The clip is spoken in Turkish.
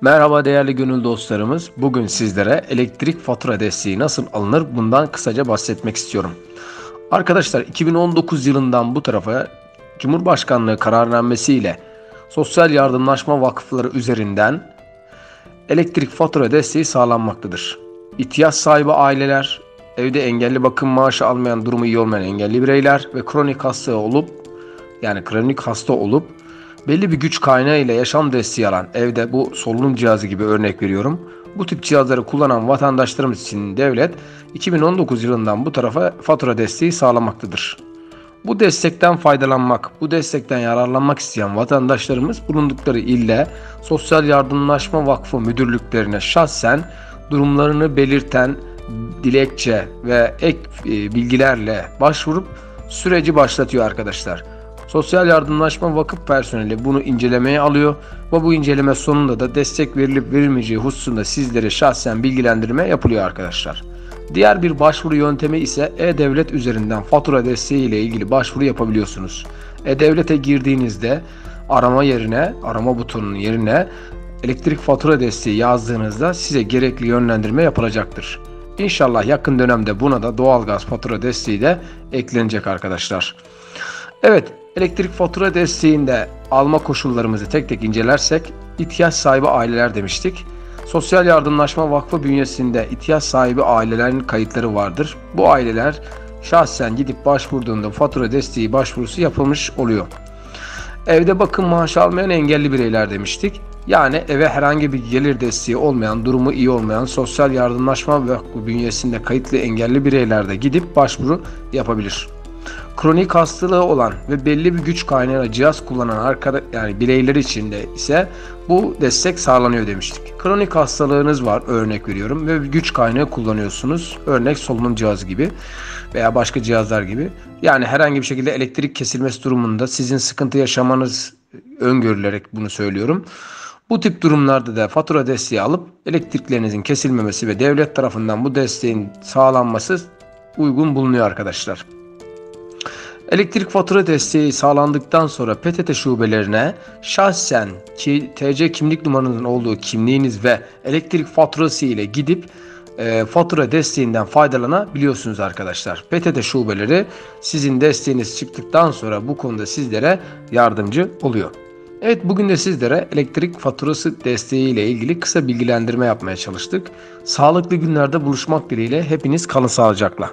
Merhaba değerli gönül dostlarımız. Bugün sizlere elektrik fatura desteği nasıl alınır bundan kısaca bahsetmek istiyorum. Arkadaşlar 2019 yılından bu tarafa Cumhurbaşkanlığı kararnamesiyle Sosyal Yardımlaşma Vakıfları üzerinden elektrik fatura desteği sağlanmaktadır. İhtiyaç sahibi aileler, evde engelli bakım maaşı almayan durumu iyi olmayan engelli bireyler ve kronik hasta olup yani kronik hasta olup belli bir güç kaynağı ile yaşam desteği alan evde bu solunum cihazı gibi örnek veriyorum. Bu tip cihazları kullanan vatandaşlarımız için devlet 2019 yılından bu tarafa fatura desteği sağlamaktadır. Bu destekten faydalanmak, bu destekten yararlanmak isteyen vatandaşlarımız bulundukları ilde Sosyal Yardımlaşma Vakfı müdürlüklerine şahsen durumlarını belirten dilekçe ve ek e, bilgilerle başvurup süreci başlatıyor arkadaşlar. Sosyal Yardımlaşma Vakıf personeli bunu incelemeye alıyor ve bu inceleme sonunda da destek verilip verilmeyeceği hususunda sizlere şahsen bilgilendirme yapılıyor arkadaşlar. Diğer bir başvuru yöntemi ise E-Devlet üzerinden fatura desteği ile ilgili başvuru yapabiliyorsunuz. E-Devlet'e girdiğinizde arama yerine, arama butonunun yerine elektrik fatura desteği yazdığınızda size gerekli yönlendirme yapılacaktır. İnşallah yakın dönemde buna da doğalgaz fatura desteği de eklenecek arkadaşlar. Evet, elektrik fatura desteğinde alma koşullarımızı tek tek incelersek ihtiyaç sahibi aileler demiştik. Sosyal Yardımlaşma Vakfı bünyesinde ihtiyaç sahibi ailelerin kayıtları vardır. Bu aileler şahsen gidip başvurduğunda fatura desteği başvurusu yapılmış oluyor. Evde bakım maaşı almayan engelli bireyler demiştik. Yani eve herhangi bir gelir desteği olmayan, durumu iyi olmayan sosyal yardımlaşma vakfı bünyesinde kayıtlı engelli bireyler de gidip başvuru yapabilir kronik hastalığı olan ve belli bir güç kaynağına cihaz kullanan arkada, yani bireyler için de ise bu destek sağlanıyor demiştik. Kronik hastalığınız var örnek veriyorum ve güç kaynağı kullanıyorsunuz. Örnek solunum cihazı gibi veya başka cihazlar gibi. Yani herhangi bir şekilde elektrik kesilmesi durumunda sizin sıkıntı yaşamanız öngörülerek bunu söylüyorum. Bu tip durumlarda da fatura desteği alıp elektriklerinizin kesilmemesi ve devlet tarafından bu desteğin sağlanması uygun bulunuyor arkadaşlar. Elektrik fatura desteği sağlandıktan sonra PTT şubelerine şahsen ki TC kimlik numaranızın olduğu kimliğiniz ve elektrik faturası ile gidip e, fatura desteğinden faydalanabiliyorsunuz arkadaşlar. PTT şubeleri sizin desteğiniz çıktıktan sonra bu konuda sizlere yardımcı oluyor. Evet bugün de sizlere elektrik faturası desteği ile ilgili kısa bilgilendirme yapmaya çalıştık. Sağlıklı günlerde buluşmak dileğiyle hepiniz kalın sağlıcakla.